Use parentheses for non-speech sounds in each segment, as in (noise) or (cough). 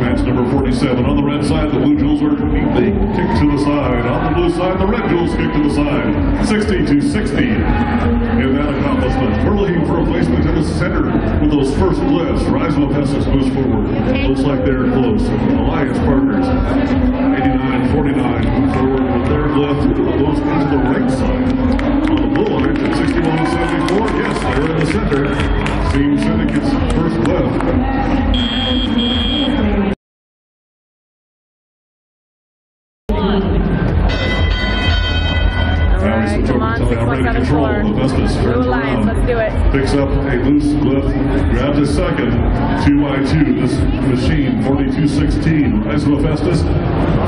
match number 47. On the red side, the Blue Jewels are neatly kicked to the side. On the blue side, the Red Jewels kick to the side. 60 to 60 in that accomplishment. We're looking for a placement in the center with those first lifts. Rise of Hephaestus moves forward. Looks like they're close. Alliance partners, 89-49, move forward with their lift. Those into the right side. On the blue line at 61-74, yes, they're in the center. Right, come on, six one seven four. Blue let's do it. Picks up a loose lift, grabs a second, two by two. This machine, 42-16, Rise of Hephaestus,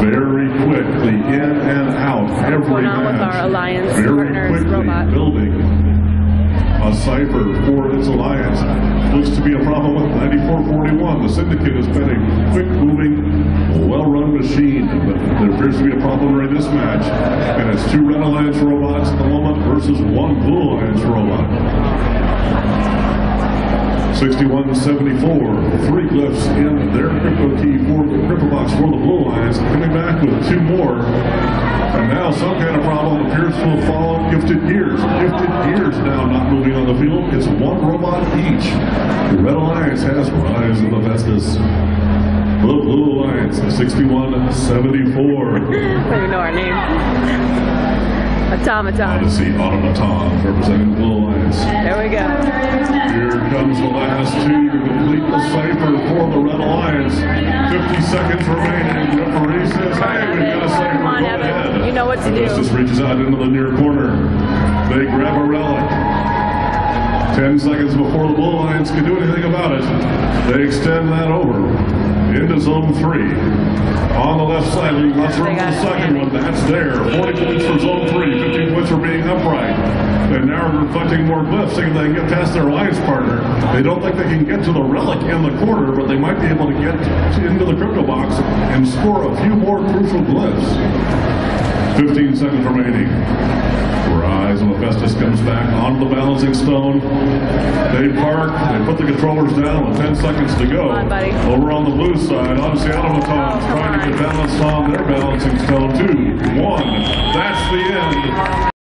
very quickly in and out every on with our Alliance very partners, quickly Robot? building a cipher for its alliance. Looks to be a problem with 9441. The syndicate has been a quick moving, well run machine, appears to be a problem during this match. And it's two Red Alliance robots at the moment versus one Blue Alliance robot. 61-74, three glyphs in their crypto key for the crypto box for the Blue Alliance, coming back with two more. And now some kind of problem appears to have followed Gifted Gears. Gifted Gears now not moving on the field. It's one robot each. The Red Alliance has Rise of Hephaestus. The Blue Alliance, (laughs) 61-74. You know our name. Automaton. Odyssey Automatons representing the Blue Alliance. There we go. Here comes the last two to complete the cipher for the Red Alliance. 50 seconds remaining. Referee says, hey, we've got a cipher. Come on, Go Evan. ahead. You know what to do. Augustus reaches out into the near corner. They grab a relic. 10 seconds before the Blue Alliance can do anything about it, they extend that over into zone three. On the left side, run got the second one. That's there. 40 points for zone three, 15 points for being upright. And now they're reflecting more glyphs, thinking they can get past their alliance partner. They don't think they can get to the relic in the corner, but they might be able to get into the crypto box and score a few more crucial glyphs. 15 seconds remaining. Rise of Hephaestus comes back onto the balancing stone. They park, they put the controllers down with 10 seconds to go. On. Over on the blue side, Odyssey Automatons Oh, trying to on. get balanced on their balancing stone. Two, one. That's the end.